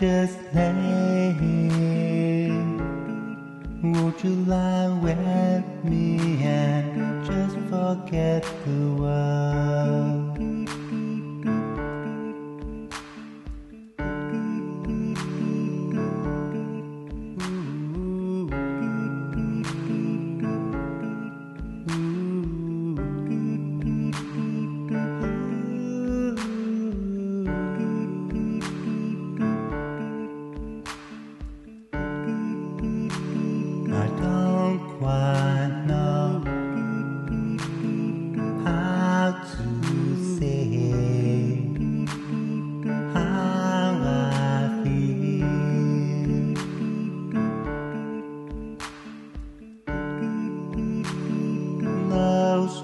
just lay, would you lie with me and just forget the world?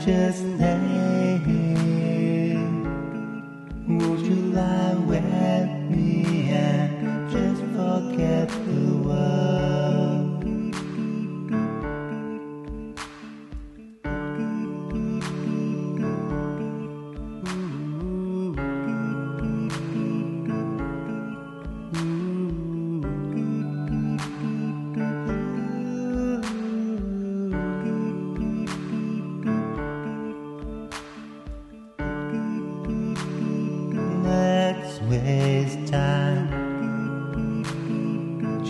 just lay, would you lie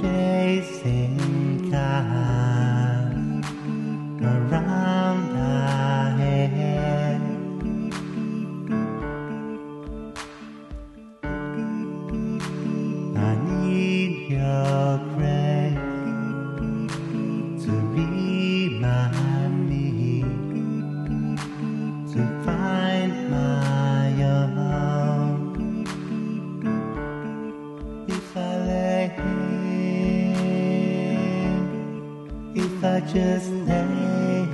chasing cars just lay,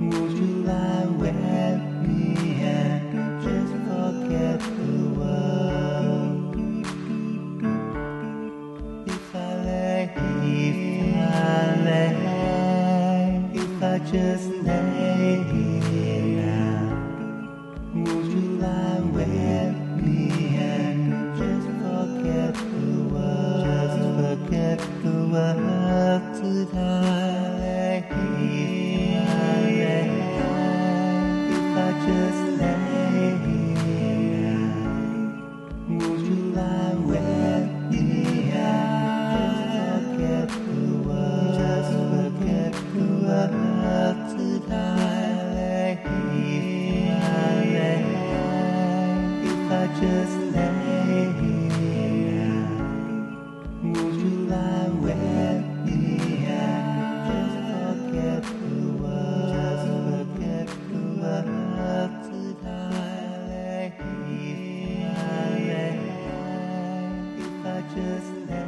would you lie with me and just forget the world? If I if I if I just lay now, would you lie with me and just forget the world? Just forget the world tonight. just let